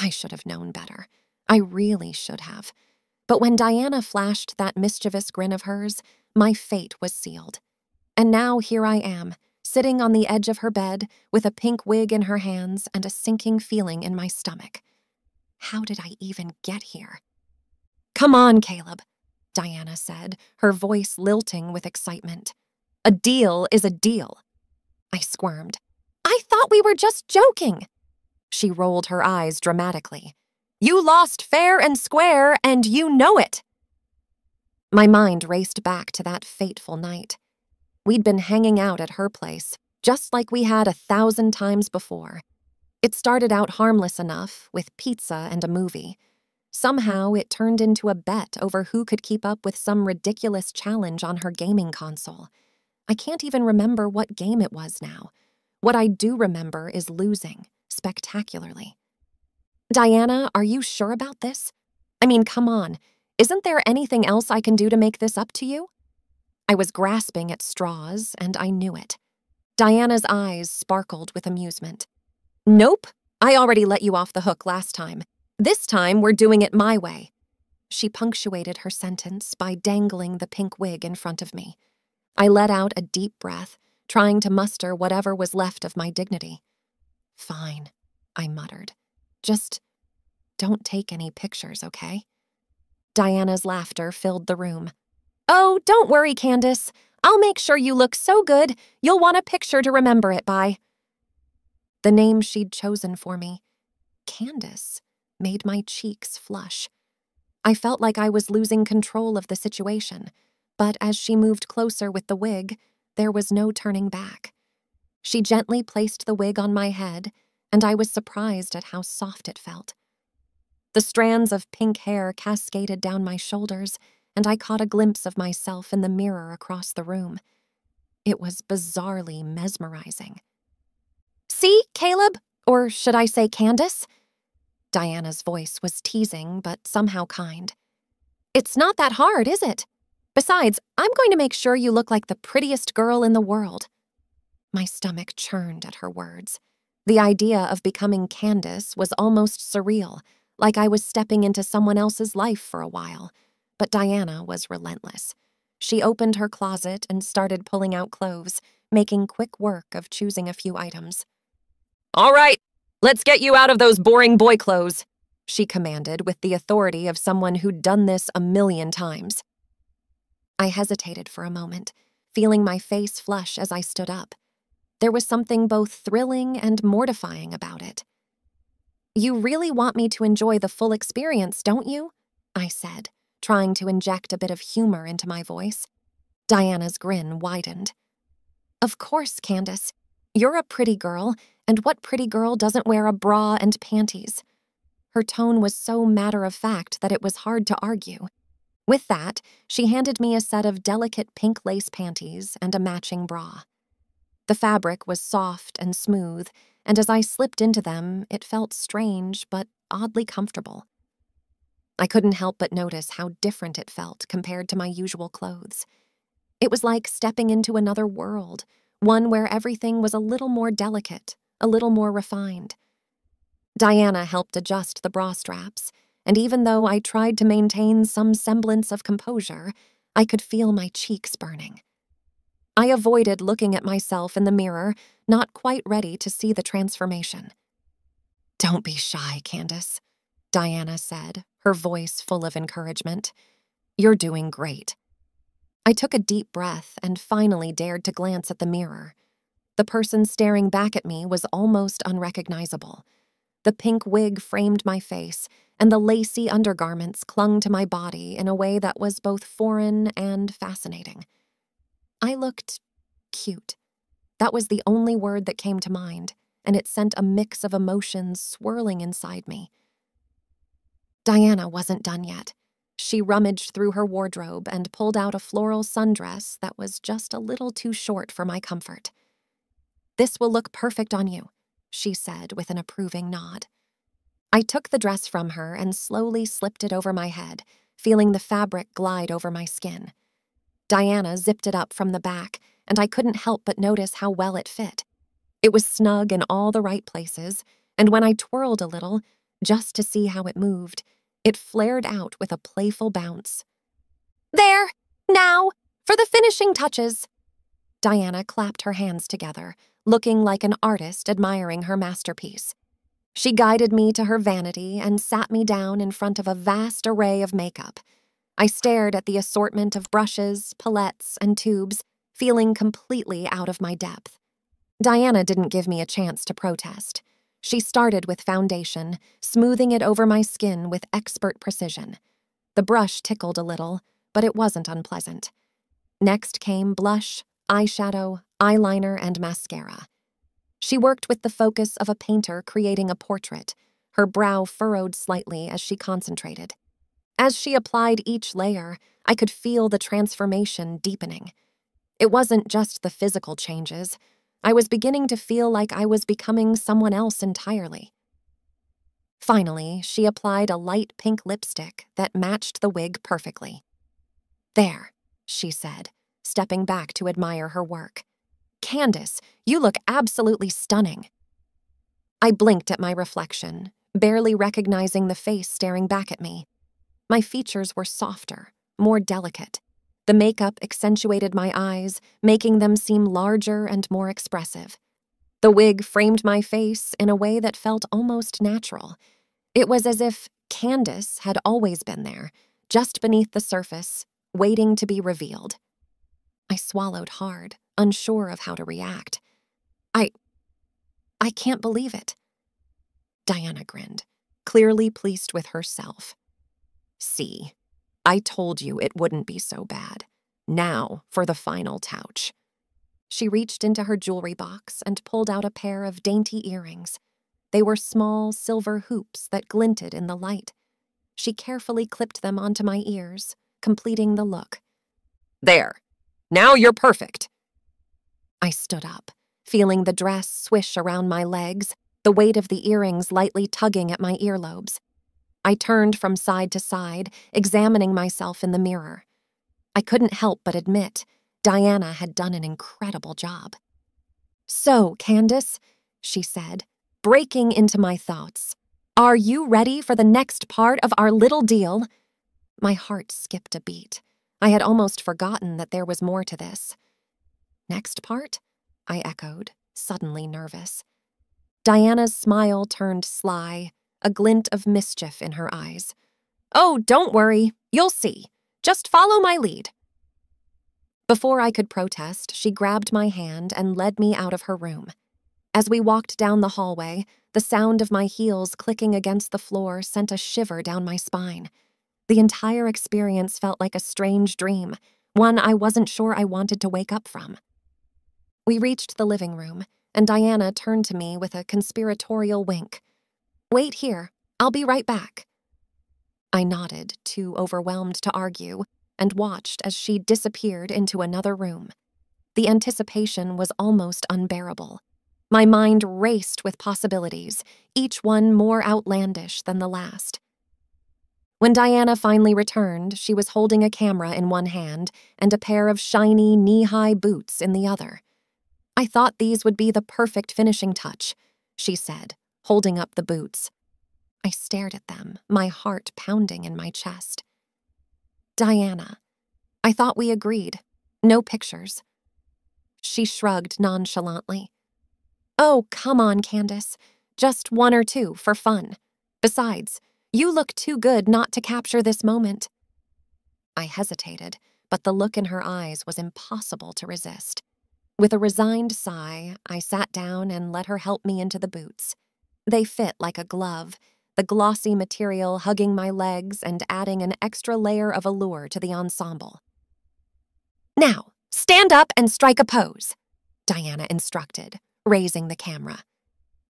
I should have known better. I really should have. But when Diana flashed that mischievous grin of hers, my fate was sealed. And now here I am, sitting on the edge of her bed with a pink wig in her hands and a sinking feeling in my stomach. How did I even get here? Come on, Caleb, Diana said, her voice lilting with excitement. A deal is a deal. I squirmed. I thought we were just joking. She rolled her eyes dramatically. You lost fair and square, and you know it. My mind raced back to that fateful night. We'd been hanging out at her place, just like we had a thousand times before. It started out harmless enough, with pizza and a movie. Somehow, it turned into a bet over who could keep up with some ridiculous challenge on her gaming console. I can't even remember what game it was now. What I do remember is losing, spectacularly. Diana, are you sure about this? I mean, come on. Isn't there anything else I can do to make this up to you? I was grasping at straws, and I knew it. Diana's eyes sparkled with amusement. Nope, I already let you off the hook last time. This time, we're doing it my way. She punctuated her sentence by dangling the pink wig in front of me. I let out a deep breath, trying to muster whatever was left of my dignity. Fine, I muttered. Just don't take any pictures, okay? Diana's laughter filled the room. Oh, don't worry, Candace. I'll make sure you look so good, you'll want a picture to remember it by. The name she'd chosen for me, Candace, made my cheeks flush. I felt like I was losing control of the situation, but as she moved closer with the wig, there was no turning back. She gently placed the wig on my head, and I was surprised at how soft it felt. The strands of pink hair cascaded down my shoulders and I caught a glimpse of myself in the mirror across the room. It was bizarrely mesmerizing. See, Caleb? Or should I say Candace? Diana's voice was teasing, but somehow kind. It's not that hard, is it? Besides, I'm going to make sure you look like the prettiest girl in the world. My stomach churned at her words. The idea of becoming Candace was almost surreal, like I was stepping into someone else's life for a while. But Diana was relentless. She opened her closet and started pulling out clothes, making quick work of choosing a few items. All right, let's get you out of those boring boy clothes, she commanded with the authority of someone who'd done this a million times. I hesitated for a moment, feeling my face flush as I stood up. There was something both thrilling and mortifying about it. You really want me to enjoy the full experience, don't you? I said, trying to inject a bit of humor into my voice. Diana's grin widened. Of course, Candace. You're a pretty girl, and what pretty girl doesn't wear a bra and panties? Her tone was so matter of fact that it was hard to argue. With that, she handed me a set of delicate pink lace panties and a matching bra. The fabric was soft and smooth, and as I slipped into them, it felt strange but oddly comfortable. I couldn't help but notice how different it felt compared to my usual clothes. It was like stepping into another world, one where everything was a little more delicate, a little more refined. Diana helped adjust the bra straps, and even though I tried to maintain some semblance of composure, I could feel my cheeks burning. I avoided looking at myself in the mirror, not quite ready to see the transformation. Don't be shy, Candace, Diana said, her voice full of encouragement. You're doing great. I took a deep breath and finally dared to glance at the mirror. The person staring back at me was almost unrecognizable. The pink wig framed my face, and the lacy undergarments clung to my body in a way that was both foreign and fascinating. I looked cute. That was the only word that came to mind, and it sent a mix of emotions swirling inside me. Diana wasn't done yet. She rummaged through her wardrobe and pulled out a floral sundress that was just a little too short for my comfort. This will look perfect on you, she said with an approving nod. I took the dress from her and slowly slipped it over my head, feeling the fabric glide over my skin. Diana zipped it up from the back, and I couldn't help but notice how well it fit. It was snug in all the right places, and when I twirled a little, just to see how it moved. It flared out with a playful bounce. There! Now! For the finishing touches! Diana clapped her hands together, looking like an artist admiring her masterpiece. She guided me to her vanity and sat me down in front of a vast array of makeup. I stared at the assortment of brushes, palettes, and tubes, feeling completely out of my depth. Diana didn't give me a chance to protest. She started with foundation, smoothing it over my skin with expert precision. The brush tickled a little, but it wasn't unpleasant. Next came blush, eyeshadow, eyeliner, and mascara. She worked with the focus of a painter creating a portrait, her brow furrowed slightly as she concentrated. As she applied each layer, I could feel the transformation deepening. It wasn't just the physical changes. I was beginning to feel like I was becoming someone else entirely. Finally, she applied a light pink lipstick that matched the wig perfectly. There, she said, stepping back to admire her work. Candace, you look absolutely stunning. I blinked at my reflection, barely recognizing the face staring back at me. My features were softer, more delicate. The makeup accentuated my eyes, making them seem larger and more expressive. The wig framed my face in a way that felt almost natural. It was as if Candace had always been there, just beneath the surface, waiting to be revealed. I swallowed hard, unsure of how to react. I. I can't believe it. Diana grinned, clearly pleased with herself. See, I told you it wouldn't be so bad. Now for the final touch. She reached into her jewelry box and pulled out a pair of dainty earrings. They were small silver hoops that glinted in the light. She carefully clipped them onto my ears, completing the look. There. Now you're perfect. I stood up, feeling the dress swish around my legs, the weight of the earrings lightly tugging at my earlobes. I turned from side to side, examining myself in the mirror. I couldn't help but admit Diana had done an incredible job. So, Candace, she said, breaking into my thoughts, are you ready for the next part of our little deal? My heart skipped a beat. I had almost forgotten that there was more to this. Next part? I echoed, suddenly nervous. Diana's smile turned sly, a glint of mischief in her eyes. Oh, don't worry. You'll see. Just follow my lead. Before I could protest, she grabbed my hand and led me out of her room. As we walked down the hallway, the sound of my heels clicking against the floor sent a shiver down my spine. The entire experience felt like a strange dream, one I wasn't sure I wanted to wake up from. We reached the living room, and Diana turned to me with a conspiratorial wink. Wait here, I'll be right back. I nodded, too overwhelmed to argue, and watched as she disappeared into another room. The anticipation was almost unbearable. My mind raced with possibilities, each one more outlandish than the last. When Diana finally returned, she was holding a camera in one hand and a pair of shiny, knee high boots in the other. I thought these would be the perfect finishing touch, she said, holding up the boots. I stared at them, my heart pounding in my chest. Diana. I thought we agreed. No pictures. She shrugged nonchalantly. Oh, come on, Candace. Just one or two for fun. Besides, you look too good not to capture this moment. I hesitated, but the look in her eyes was impossible to resist. With a resigned sigh, I sat down and let her help me into the boots. They fit like a glove, the glossy material hugging my legs and adding an extra layer of allure to the ensemble. Now, stand up and strike a pose, Diana instructed, raising the camera.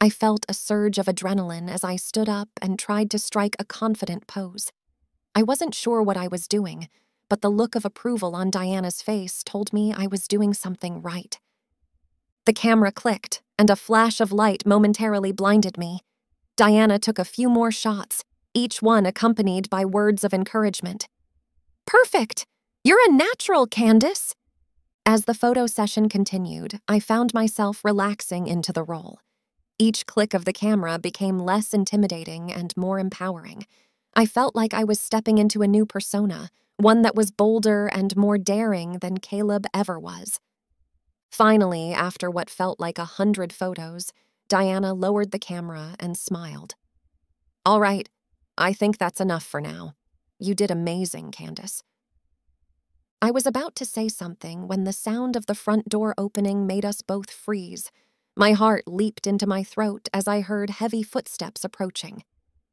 I felt a surge of adrenaline as I stood up and tried to strike a confident pose. I wasn't sure what I was doing, but the look of approval on Diana's face told me I was doing something right. The camera clicked, and a flash of light momentarily blinded me. Diana took a few more shots, each one accompanied by words of encouragement. Perfect! You're a natural, Candace! As the photo session continued, I found myself relaxing into the role. Each click of the camera became less intimidating and more empowering. I felt like I was stepping into a new persona, one that was bolder and more daring than Caleb ever was. Finally, after what felt like a hundred photos, Diana lowered the camera and smiled. All right, I think that's enough for now. You did amazing, Candace. I was about to say something when the sound of the front door opening made us both freeze. My heart leaped into my throat as I heard heavy footsteps approaching.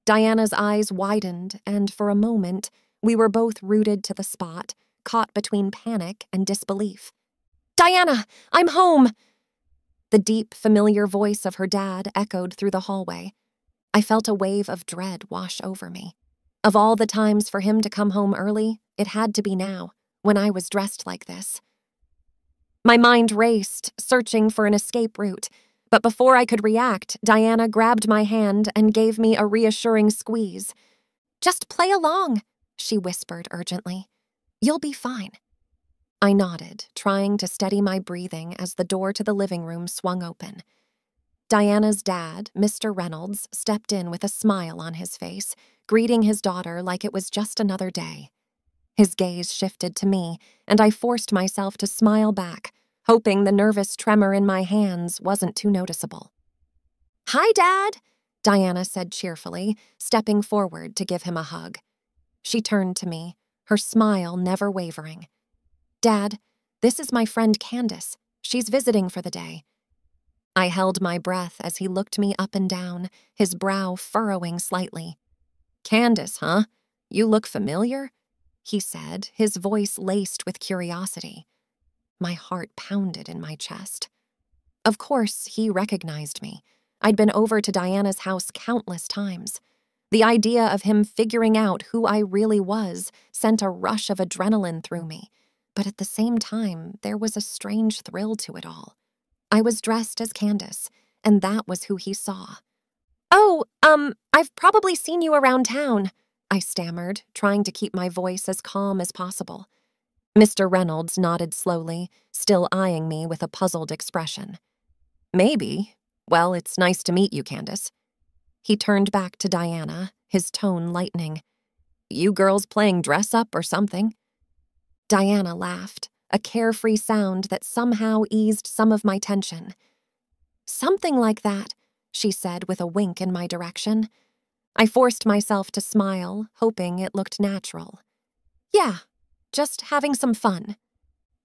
Diana's eyes widened, and for a moment, we were both rooted to the spot, caught between panic and disbelief. Diana, I'm home! The deep, familiar voice of her dad echoed through the hallway. I felt a wave of dread wash over me. Of all the times for him to come home early, it had to be now, when I was dressed like this. My mind raced, searching for an escape route, but before I could react, Diana grabbed my hand and gave me a reassuring squeeze. Just play along, she whispered urgently. You'll be fine. I nodded, trying to steady my breathing as the door to the living room swung open. Diana's dad, Mr. Reynolds, stepped in with a smile on his face, greeting his daughter like it was just another day. His gaze shifted to me, and I forced myself to smile back, hoping the nervous tremor in my hands wasn't too noticeable. Hi, Dad, Diana said cheerfully, stepping forward to give him a hug. She turned to me, her smile never wavering. Dad, this is my friend Candace. She's visiting for the day. I held my breath as he looked me up and down, his brow furrowing slightly. Candace, huh? You look familiar? He said, his voice laced with curiosity. My heart pounded in my chest. Of course, he recognized me. I'd been over to Diana's house countless times. The idea of him figuring out who I really was sent a rush of adrenaline through me but at the same time, there was a strange thrill to it all. I was dressed as Candace, and that was who he saw. Oh, um, I've probably seen you around town, I stammered, trying to keep my voice as calm as possible. Mr. Reynolds nodded slowly, still eyeing me with a puzzled expression. Maybe. Well, it's nice to meet you, Candace. He turned back to Diana, his tone lightening. You girls playing dress up or something? Diana laughed, a carefree sound that somehow eased some of my tension. Something like that, she said with a wink in my direction. I forced myself to smile, hoping it looked natural. Yeah, just having some fun.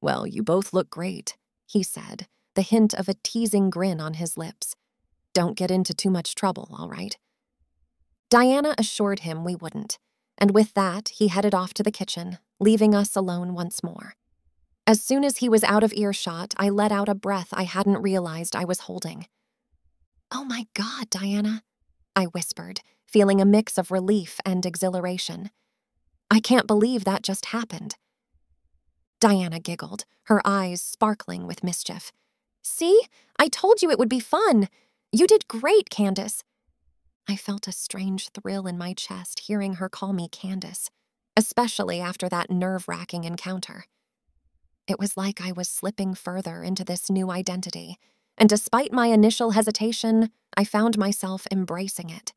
Well, you both look great, he said, the hint of a teasing grin on his lips. Don't get into too much trouble, all right? Diana assured him we wouldn't, and with that, he headed off to the kitchen, leaving us alone once more. As soon as he was out of earshot, I let out a breath I hadn't realized I was holding. Oh my God, Diana, I whispered, feeling a mix of relief and exhilaration. I can't believe that just happened. Diana giggled, her eyes sparkling with mischief. See? I told you it would be fun. You did great, Candace. I felt a strange thrill in my chest hearing her call me Candace especially after that nerve wracking encounter. It was like I was slipping further into this new identity, and despite my initial hesitation, I found myself embracing it.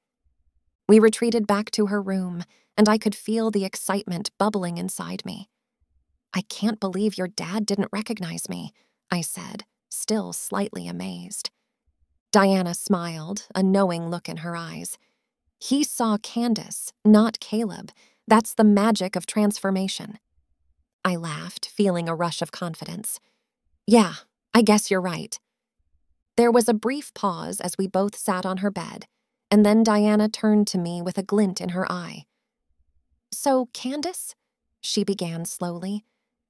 We retreated back to her room, and I could feel the excitement bubbling inside me. I can't believe your dad didn't recognize me, I said, still slightly amazed. Diana smiled, a knowing look in her eyes. He saw Candace, not Caleb, that's the magic of transformation. I laughed, feeling a rush of confidence. Yeah, I guess you're right. There was a brief pause as we both sat on her bed, and then Diana turned to me with a glint in her eye. So, Candace, she began slowly,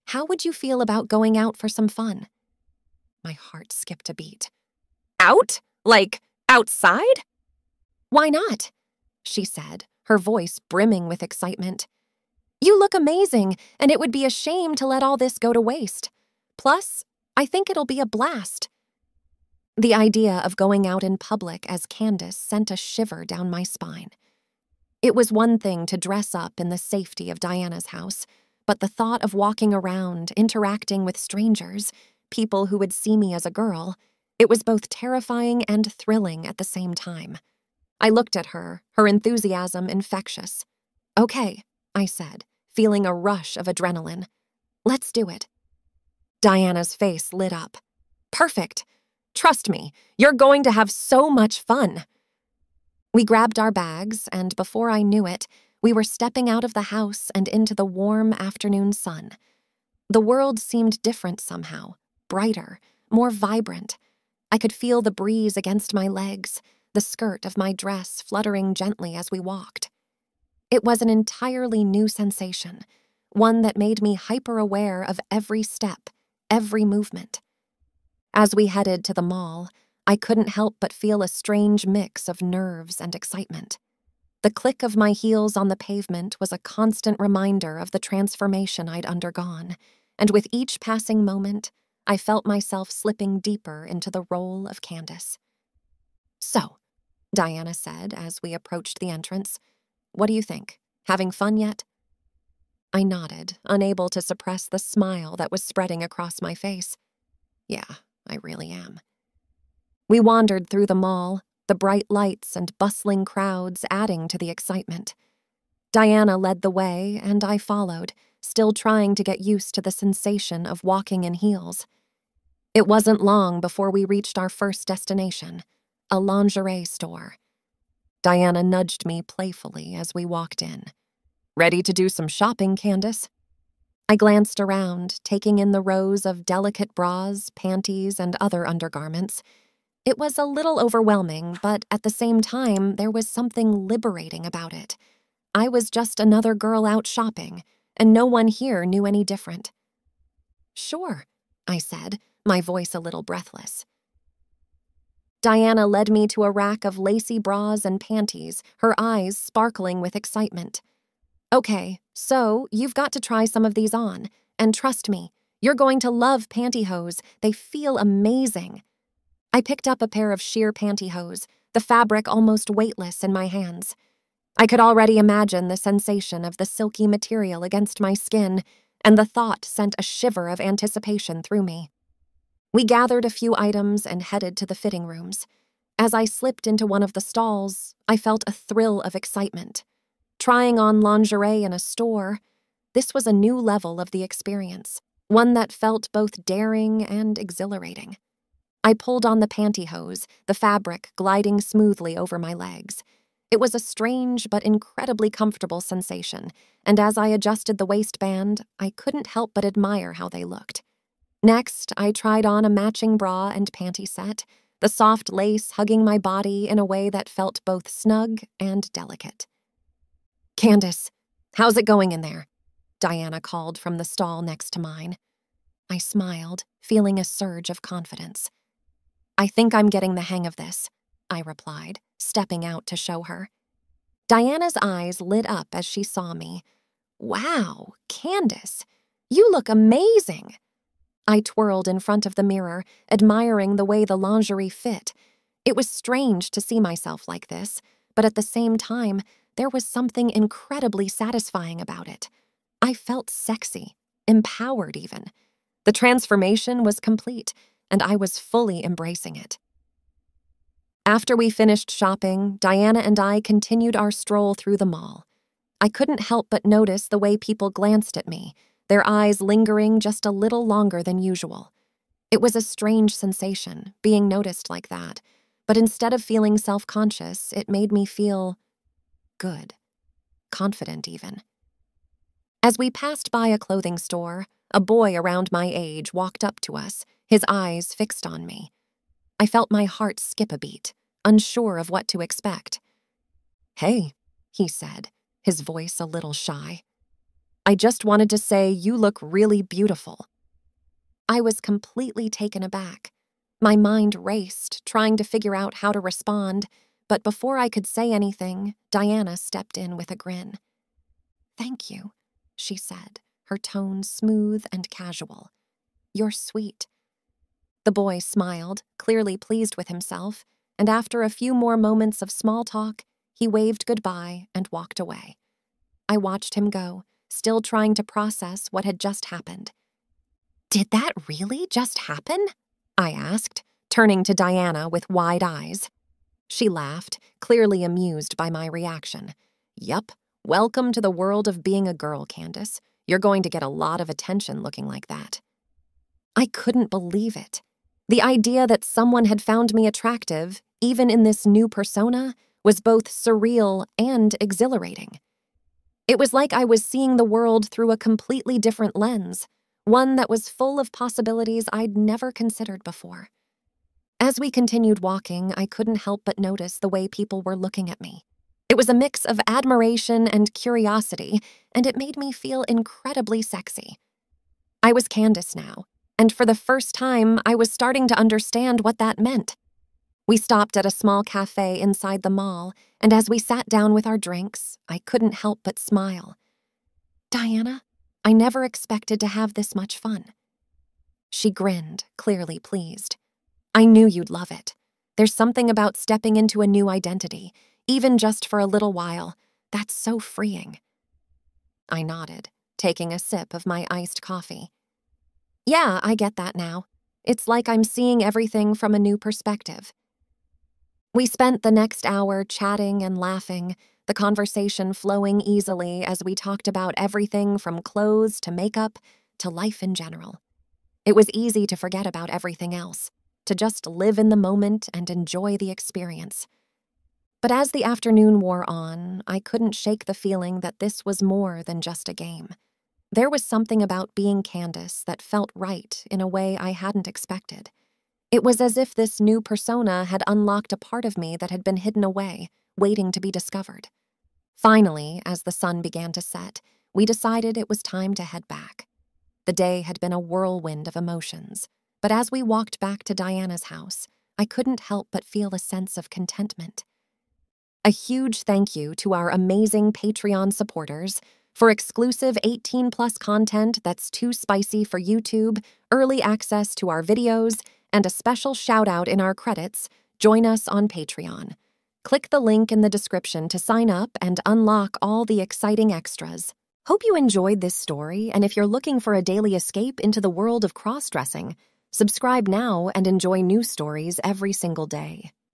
how would you feel about going out for some fun? My heart skipped a beat. Out? Like, outside? Why not? She said, her voice brimming with excitement. You look amazing, and it would be a shame to let all this go to waste. Plus, I think it'll be a blast. The idea of going out in public as Candace sent a shiver down my spine. It was one thing to dress up in the safety of Diana's house, but the thought of walking around, interacting with strangers, people who would see me as a girl, It was both terrifying and thrilling at the same time. I looked at her, her enthusiasm infectious. Okay, I said, feeling a rush of adrenaline. Let's do it. Diana's face lit up. Perfect. Trust me, you're going to have so much fun. We grabbed our bags, and before I knew it, we were stepping out of the house and into the warm afternoon sun. The world seemed different somehow, brighter, more vibrant. I could feel the breeze against my legs, the skirt of my dress fluttering gently as we walked. It was an entirely new sensation, one that made me hyper aware of every step, every movement. As we headed to the mall, I couldn't help but feel a strange mix of nerves and excitement. The click of my heels on the pavement was a constant reminder of the transformation I'd undergone, and with each passing moment, I felt myself slipping deeper into the role of Candace. So, Diana said as we approached the entrance, what do you think? Having fun yet? I nodded, unable to suppress the smile that was spreading across my face. Yeah, I really am. We wandered through the mall, the bright lights and bustling crowds adding to the excitement. Diana led the way, and I followed, still trying to get used to the sensation of walking in heels. It wasn't long before we reached our first destination a lingerie store. Diana nudged me playfully as we walked in. Ready to do some shopping, Candace? I glanced around, taking in the rows of delicate bras, panties, and other undergarments. It was a little overwhelming, but at the same time, there was something liberating about it. I was just another girl out shopping, and no one here knew any different. Sure, I said, my voice a little breathless. Diana led me to a rack of lacy bras and panties, her eyes sparkling with excitement. Okay, so you've got to try some of these on, and trust me, you're going to love pantyhose. They feel amazing. I picked up a pair of sheer pantyhose, the fabric almost weightless in my hands. I could already imagine the sensation of the silky material against my skin, and the thought sent a shiver of anticipation through me. We gathered a few items and headed to the fitting rooms. As I slipped into one of the stalls, I felt a thrill of excitement. Trying on lingerie in a store, this was a new level of the experience, one that felt both daring and exhilarating. I pulled on the pantyhose, the fabric gliding smoothly over my legs. It was a strange but incredibly comfortable sensation, and as I adjusted the waistband, I couldn't help but admire how they looked. Next, I tried on a matching bra and panty set, the soft lace hugging my body in a way that felt both snug and delicate. Candace, how's it going in there? Diana called from the stall next to mine. I smiled, feeling a surge of confidence. I think I'm getting the hang of this, I replied, stepping out to show her. Diana's eyes lit up as she saw me. Wow, Candace, you look amazing. I twirled in front of the mirror, admiring the way the lingerie fit. It was strange to see myself like this, but at the same time, there was something incredibly satisfying about it. I felt sexy, empowered even. The transformation was complete, and I was fully embracing it. After we finished shopping, Diana and I continued our stroll through the mall. I couldn't help but notice the way people glanced at me, their eyes lingering just a little longer than usual. It was a strange sensation, being noticed like that, but instead of feeling self conscious, it made me feel good, confident even. As we passed by a clothing store, a boy around my age walked up to us, his eyes fixed on me. I felt my heart skip a beat, unsure of what to expect. Hey, he said, his voice a little shy. I just wanted to say you look really beautiful. I was completely taken aback. My mind raced, trying to figure out how to respond, but before I could say anything, Diana stepped in with a grin. Thank you, she said, her tone smooth and casual. You're sweet. The boy smiled, clearly pleased with himself, and after a few more moments of small talk, he waved goodbye and walked away. I watched him go, still trying to process what had just happened. Did that really just happen? I asked, turning to Diana with wide eyes. She laughed, clearly amused by my reaction. Yup, welcome to the world of being a girl, Candace. You're going to get a lot of attention looking like that. I couldn't believe it. The idea that someone had found me attractive, even in this new persona, was both surreal and exhilarating. It was like I was seeing the world through a completely different lens, one that was full of possibilities I'd never considered before. As we continued walking, I couldn't help but notice the way people were looking at me. It was a mix of admiration and curiosity, and it made me feel incredibly sexy. I was Candace now, and for the first time, I was starting to understand what that meant. We stopped at a small cafe inside the mall, and as we sat down with our drinks, I couldn't help but smile. Diana, I never expected to have this much fun. She grinned, clearly pleased. I knew you'd love it. There's something about stepping into a new identity, even just for a little while, that's so freeing. I nodded, taking a sip of my iced coffee. Yeah, I get that now. It's like I'm seeing everything from a new perspective. We spent the next hour chatting and laughing, the conversation flowing easily as we talked about everything from clothes to makeup to life in general. It was easy to forget about everything else, to just live in the moment and enjoy the experience. But as the afternoon wore on, I couldn't shake the feeling that this was more than just a game. There was something about being Candace that felt right in a way I hadn't expected. It was as if this new persona had unlocked a part of me that had been hidden away, waiting to be discovered. Finally, as the sun began to set, we decided it was time to head back. The day had been a whirlwind of emotions, but as we walked back to Diana's house, I couldn't help but feel a sense of contentment. A huge thank you to our amazing Patreon supporters for exclusive 18 plus content that's too spicy for YouTube, early access to our videos, and a special shout out in our credits, join us on Patreon. Click the link in the description to sign up and unlock all the exciting extras. Hope you enjoyed this story, and if you're looking for a daily escape into the world of cross dressing, subscribe now and enjoy new stories every single day.